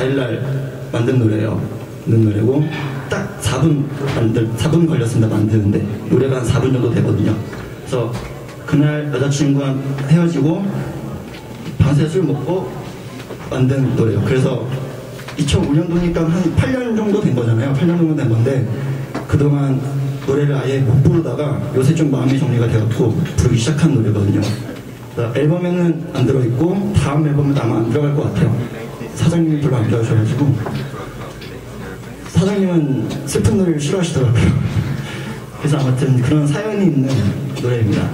4일날 만든 노래예요. 만든 노래고 딱 4분 만들 4분 걸렸습니다 만드는데 노래가 한 4분 정도 되거든요. 그래서 그날 여자친구랑 헤어지고 밤새 술 먹고 만든 노래예요. 그래서 2005년도니까 한 8년 정도 된 거잖아요. 8년 정도 된 건데 그동안 노래를 아예 못 부르다가 요새 좀 마음이 정리가 되었고 부르기 시작한 노래거든요. 앨범에는 안 들어있고 다음 앨범은 아마 안 들어갈 것 같아요. 사장님이 별로 안 좋아하셔가지고 사장님은 슬픈 노래를 싫어하시더라고요. 그래서 아무튼 그런 사연이 있는 노래입니다.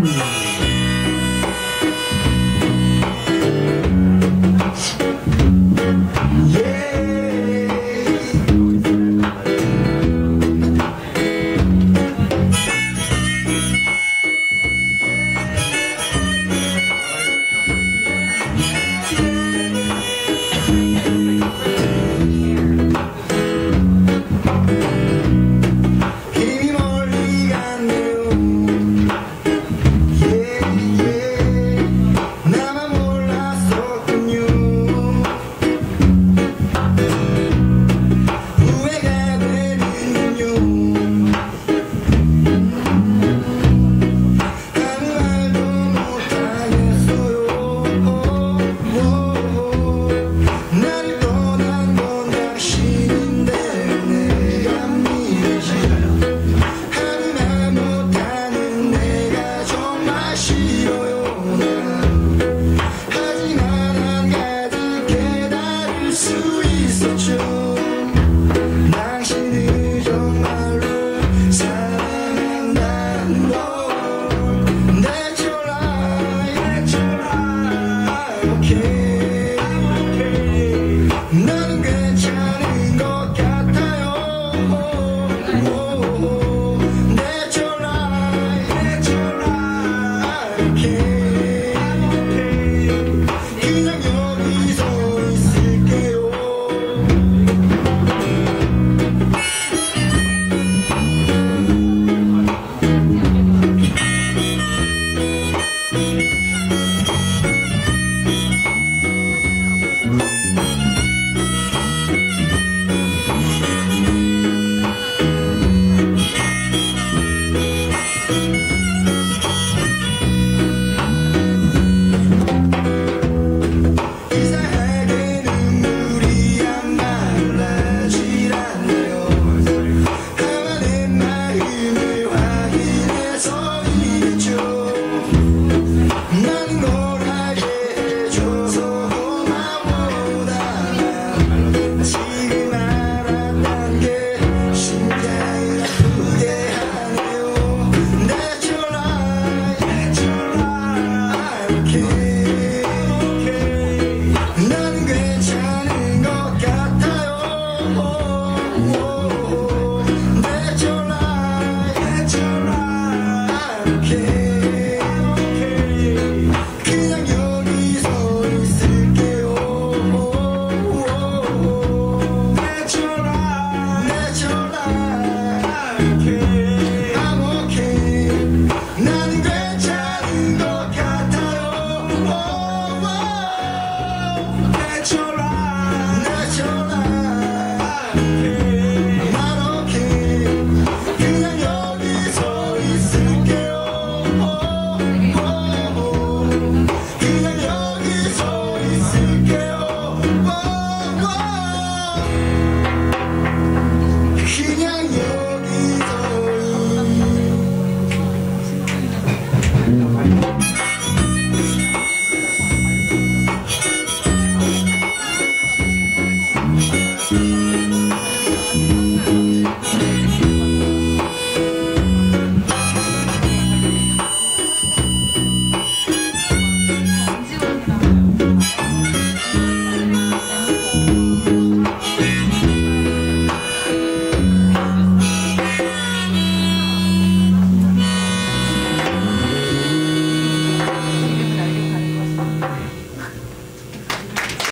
힘 Give